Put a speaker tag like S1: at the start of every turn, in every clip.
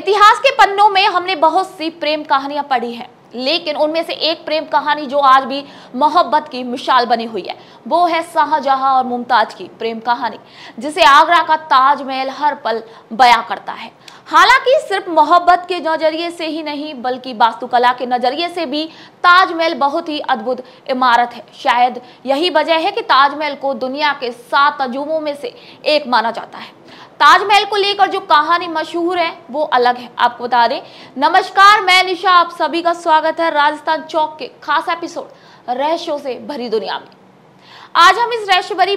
S1: इतिहास के पन्नों में हमने बहुत सी प्रेम कहानियाँ पढ़ी हैं, लेकिन उनमें से एक प्रेम कहानी जो आज भी मोहब्बत की मिसाल बनी हुई है, वो है शाहजहां और मुमताज़ की प्रेम कहानी, जिसे आगरा का ताजमहल हर पल बयां करता है। हालाँकि सिर्फ़ मोहब्बत के नज़रिए से ही नहीं, बल्कि वास्तुकला के नज़रिए से भी ताजमहल बहुत ही अद्भुत इमारत है। शायद यही वजह है कि ताजमहल को दुनिया के सात अजूबों में से एक माना जाता है। ताजमहल को लेकर जो कहानी मशहूर है, वो अलग है। आपको बता दें। नमस्कार, मैं निशा। आप सभी का स्वागत है राजस्थान चौक के खास एपिसोड रहस्यों से भरी दुनिया में। आज हम इस रहस्य भरी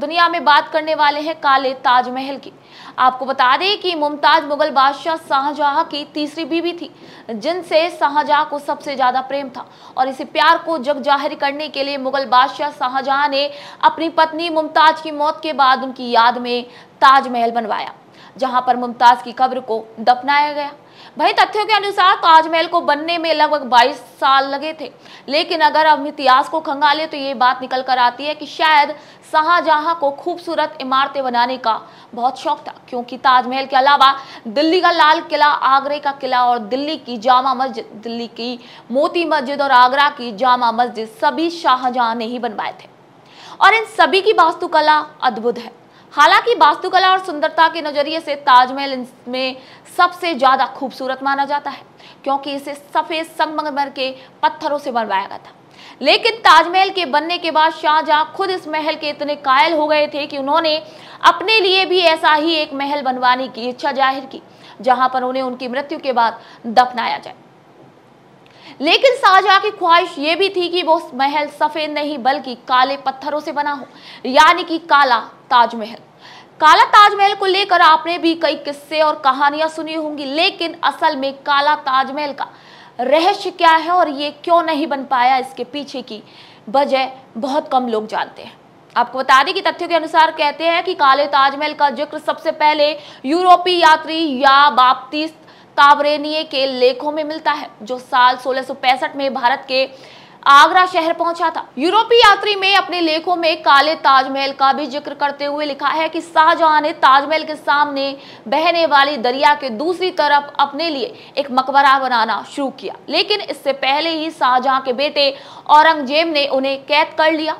S1: दुनिया में बात करने वाले हैं काले ताजमहल की। आपको बता दें कि मुमताज़ मुगल बादशाह शाहजहां की तीसरी बीवी थी, जिनसे शाहजहाँ को सबसे ज़्यादा प्रेम था। और इसी प्यार को जग ज़ाहिर करने के लिए मुगल बादशाह शाहजहां ने अपनी पत्नी मुमताज़ की मौत के बाद उनकी याद में ताजमहल बनवाया। जहाँ पर मुमताज़ की कब्र को दफनाया गया। भाई तथ्यों के अनुसार ताजमहल को बनने में लगभग 22 साल लगे थे। लेकिन अगर हम इतिहास को खंगाले तो ये बात निकल कर आती है कि शायद शाहजहां को खूबसूरत इमारतें बनाने का बहुत शौक था, क्योंकि ताजमहल के अलावा दिल्ली का लाल किला, आगरे का किला और दिल्ली की जामा मस्जिद, दिल्ली की मोती मस्जिद और आगरा की जामा मस्जिद सभी शाहजहां ने ही बनवाए थे। और इन सभी की वास्तुकला अद्भुत है। हालाँकि वास्तुकला और सुंदरता के नज़रिए से ताजमहल में सबसे ज़्यादा खूबसूरत माना जाता है, क्योंकि इसे सफ़ेद संगमरमर के पत्थरों से बनवाया गया था। लेकिन ताजमहल के बनने के बाद शाहजहां खुद इस महल के इतने कायल हो गए थे कि उन्होंने अपने लिए भी ऐसा ही एक महल बनवाने की इच्छा ज़ाहिर की, जहाँ पर उन्हें उनकी मृत्यु के बाद दफनाया जाए। लेकिन शाहजहां की ख्वाहिश ये भी थी कि वो महल सफ़ेद नहीं, बल्कि काले पत्थरों से बना हो, यानी कि काला ताजमहल। काला ताजमहल को लेकर आपने भी कई किस्से और कहानियाँ सुनी होंगी, लेकिन असल में काला ताजमहल का रहस्य क्या है और ये क्यों नहीं बन पाया, इसके पीछे की वजह बहुत कम लोग जानते हैं। आपको बता दें कि तथ्यों के अनुसार कहते हैं कि काले ताजमहल का ज़िक्र सबसे पहले यूरोपीय यात्री या बाप्तिस्त ताबरेनिये के लेखों में मिलता है, जो साल सोलह में भारत के आगरा शहर पहुँचा था। यूरोपीय यात्री में अपने लेखों में काले ताजमहल का भी ज़िक्र करते हुए लिखा है कि शाहजहां ने ताजमहल के सामने बहने वाली दरिया के दूसरी तरफ़ अपने लिए एक मकबरा बनाना शुरू किया। लेकिन इससे पहले ही शाहजहां के बेटे औरंगज़ेब ने उन्हें कैद कर लिया।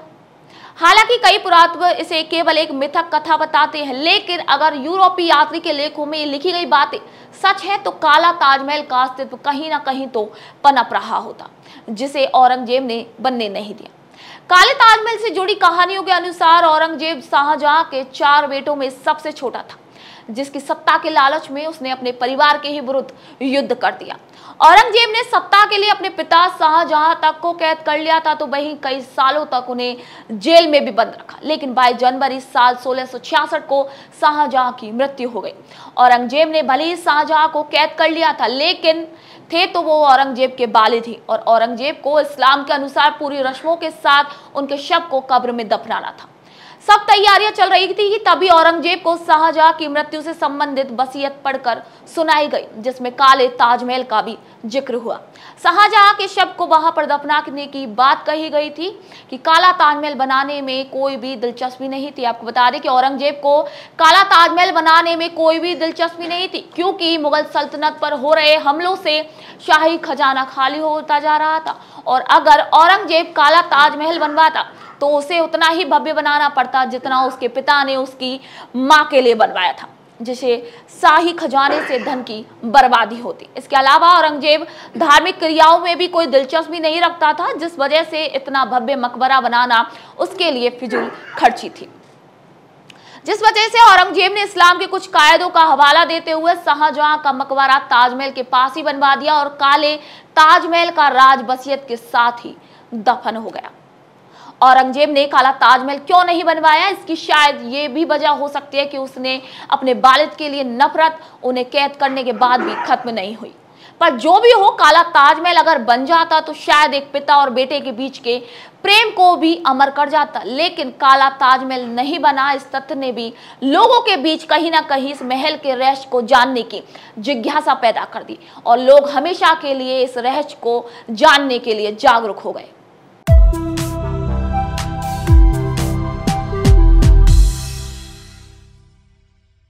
S1: हालाँकि कई पुरातत्व इसे केवल एक मिथक कथा बताते हैं, लेकिन अगर यूरोपीय यात्री के लेखों में लिखी गई बातें सच है तो काला ताजमहल का अस्तित्व कहीं ना कहीं तो पनप रहा होता, जिसे औरंगज़ेब ने बनने नहीं दिया। काले ताजमहल से जुड़ी कहानियों के अनुसार औरंगज़ेब शाहजहां के चार बेटों में सबसे छोटा था, जिसकी सत्ता के लालच में उसने अपने परिवार के ही विरुद्ध युद्ध कर दिया। औरंगज़ेब ने सत्ता के लिए पिता शाहजहां तक को कैद कर लिया था तो वहीं कई सालों तक उन्हें जेल में भी बंद रखा। लेकिन 22 जनवरी साल सोलह को शाहजहां की मृत्यु हो गई। औरंगज़ेब ने भले ही शाहजहां को कैद कर लिया था, लेकिन थे तो वो औरंगज़ेब के बाले थे। और औरंगज़ेब को इस्लाम के अनुसार पूरी रस्मों के साथ उनके शव को कब्र में दफनाना था। सब तैयारियाँ चल रही थी, तभी औरंगज़ेब को शाहजहां की मृत्यु से संबंधित वसीयत पढ़कर सुनाई गई, जिसमें काले ताजमहल का भी ज़िक्र हुआ। शाहजहां के शव को वहाँ पर दफनाने की बात कही गई थी कि काला ताजमहल बनाने में कोई भी दिलचस्पी नहीं थी। आपको बता दें कि औरंगज़ेब को काला ताजमहल बनाने में कोई भी दिलचस्पी नहीं थी, क्योंकि मुगल सल्तनत पर हो रहे हमलों से शाही खजाना खाली होता जा रहा था, और अगर औरंगज़ेब काला ताजमहल बनवाता तो उसे उतना ही भव्य बनाना पड़ता जितना उसके पिता ने उसकी माँ के लिए बनवाया था, जिसे शाही खजाने से धन की बर्बादी होती। इसके अलावा औरंगज़ेब धार्मिक क्रियाओं में भी कोई दिलचस्पी नहीं रखता था, जिस वजह से इतना भव्य मकबरा बनाना उसके लिए फिजूल खर्ची थी। जिस वजह से औरंगज़ेब ने इस्लाम के कुछ कायदों का हवाला देते हुए शाहजहां का मकबरा ताजमहल के पास ही बनवा दिया और काले ताजमहल का राज बसियत के साथ ही दफन हो गया। औरंगज़ेब ने काला ताजमहल क्यों नहीं बनवाया? इसकी शायद ये भी वजह हो सकती है कि उसने अपने बालिद के लिए नफरत, उन्हें कैद करने के बाद भी खत्म नहीं हुई। पर जो भी हो, काला ताजमहल अगर बन जाता तो शायद एक पिता और बेटे के बीच के प्रेम को भी अमर कर जाता। लेकिन काला ताजमहल नहीं बना। इस तथ्य ने भी लोगों के बीच कहीं ना कहीं इस महल के रहस्य को जानने की जिज्ञासा पैदा कर दी। और लोग हमेशा के लिए इस रहस्य को जानने के लिए जागरूक हो गए।